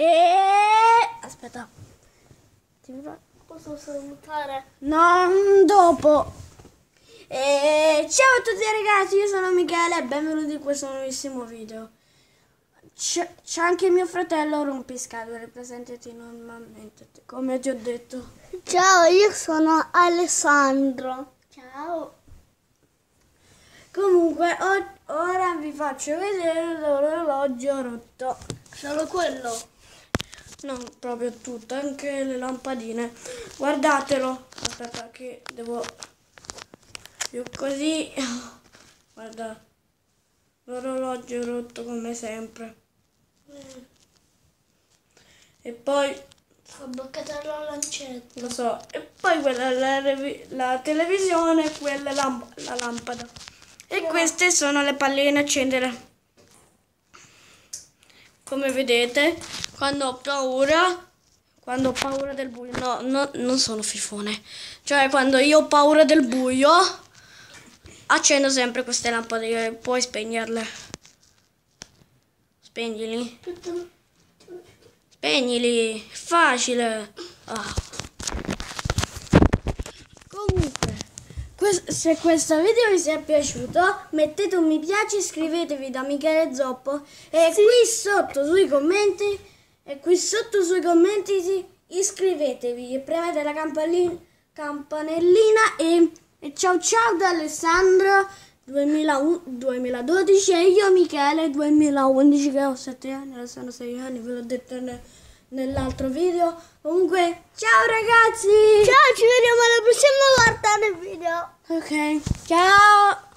E... Aspetta. Posso salutare? No, dopo. E... Ciao a tutti ragazzi, io sono Michele e benvenuti in questo nuovissimo video. C'è anche mio fratello rompiscatole, presentati normalmente, come ti ho detto. Ciao, io sono Alessandro. Ciao. Comunque, ora vi faccio vedere l'orologio rotto. Solo quello. Non proprio tutto, anche le lampadine. Guardatelo. Aspetta che devo più così. Guarda. L'orologio rotto come sempre. E poi Ho bloccato la lancetta. lo so. E poi quella la, la televisione e quella lamp- la lampada. E queste sono le palline da accendere. Come vedete, quando ho paura, quando ho paura del buio, no, no, non sono fifone. Cioè, quando io ho paura del buio, accendo sempre queste lampadine. Puoi spegnerle. Spegnili. Spegnili, facile. Ah. Comunque, que- se questo video vi sia piaciuto, mettete un mi piace, iscrivetevi da Michele Zoppo e qui sotto sui commenti, e qui sotto sui commenti iscrivetevi e premete la campanellina, e, e ciao ciao da Alessandro 2001 2012 e io Michele 2011 che ho 7 anni, adesso hanno 6 anni, ve l'ho detto ne- nell'altro video. Comunque, ciao ragazzi! Ciao, ci vediamo alla prossima volta nel video. Ok! Ciao.